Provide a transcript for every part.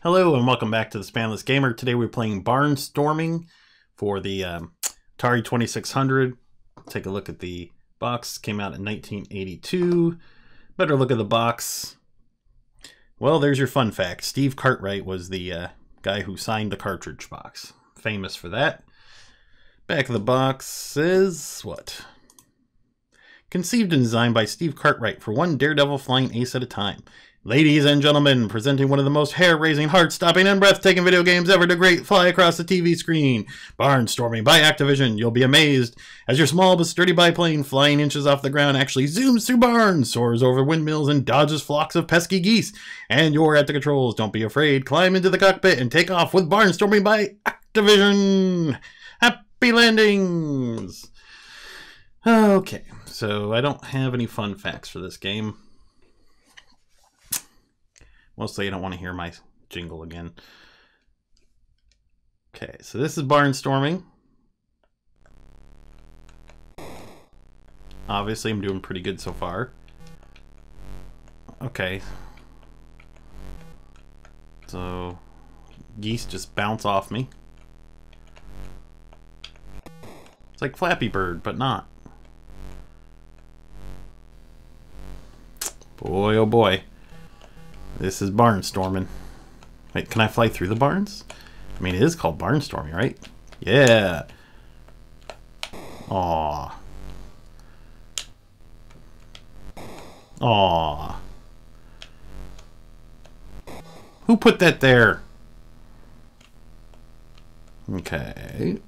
Hello and welcome back to the Spanless Gamer. Today we're playing Barnstorming for the um, Atari 2600. Take a look at the box. Came out in 1982. Better look at the box. Well, there's your fun fact. Steve Cartwright was the uh, guy who signed the cartridge box. Famous for that. Back of the box says what? Conceived and designed by Steve Cartwright for one daredevil flying ace at a time. Ladies and gentlemen, presenting one of the most hair-raising, heart-stopping, and breathtaking video games ever to great fly across the TV screen. Barnstorming by Activision. You'll be amazed as your small but sturdy biplane flying inches off the ground actually zooms through barns, soars over windmills, and dodges flocks of pesky geese. And you're at the controls. Don't be afraid. Climb into the cockpit and take off with Barnstorming by Activision. Happy landings! Okay, so I don't have any fun facts for this game. Mostly I don't want to hear my jingle again. Okay, so this is barnstorming. Obviously I'm doing pretty good so far. Okay. So, geese just bounce off me. It's like Flappy Bird, but not. Boy, oh boy. This is barnstorming. Wait, can I fly through the barns? I mean, it is called barnstorming, right? Yeah. Aw. Aw. Who put that there? Okay.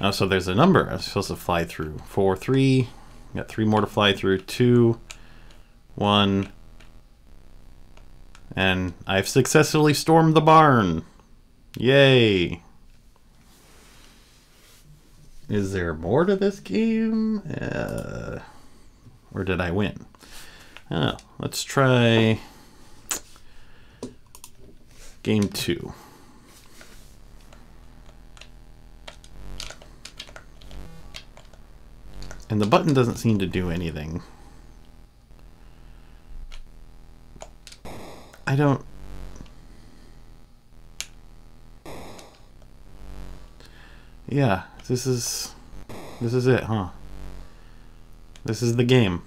Oh, so there's a number I'm supposed to fly through. Four, three. Got three more to fly through. Two, one, and I've successfully stormed the barn. Yay. Is there more to this game? Uh, or did I win? Oh, let's try game two. And the button doesn't seem to do anything. I don't... Yeah, this is... This is it, huh? This is the game.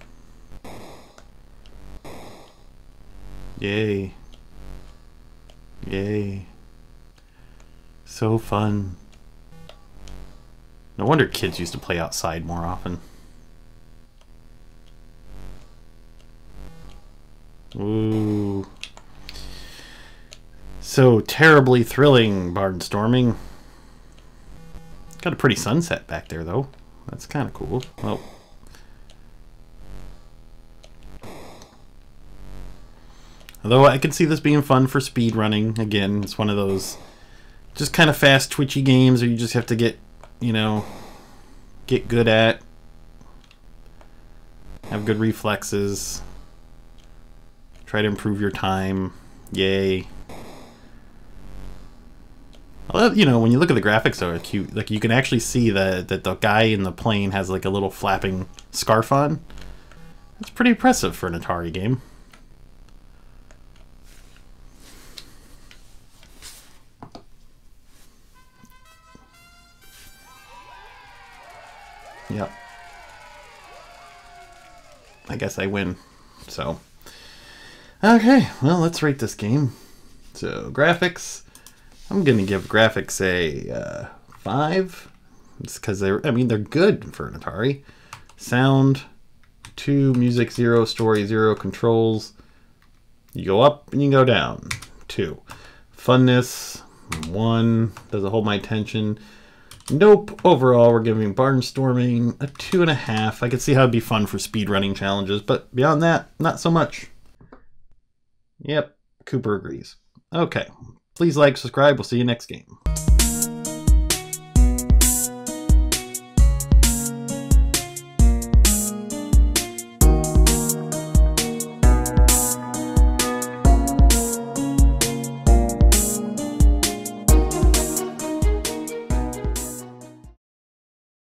Yay. Yay. So fun. No wonder kids used to play outside more often. Ooh. So terribly thrilling, barnstorming. Got a pretty sunset back there, though. That's kind of cool. Well, Although I can see this being fun for speed running. Again, it's one of those just kind of fast, twitchy games where you just have to get, you know, get good at. Have good reflexes. Try to improve your time. Yay. Well, you know, when you look at the graphics, are cute. Like you can actually see that that the guy in the plane has like a little flapping scarf on. That's pretty impressive for an Atari game. Yep. I guess I win. So. Okay, well, let's rate this game. So, graphics. I'm gonna give graphics a uh, five. It's because they're, I mean, they're good for an Atari. Sound, two. Music, zero. Story, zero. Controls, you go up and you go down. Two. Funness, one. Does it hold my attention? Nope. Overall, we're giving Barnstorming a two and a half. I could see how it'd be fun for speedrunning challenges, but beyond that, not so much. Yep, Cooper agrees. Okay, Please like, subscribe. We'll see you next game.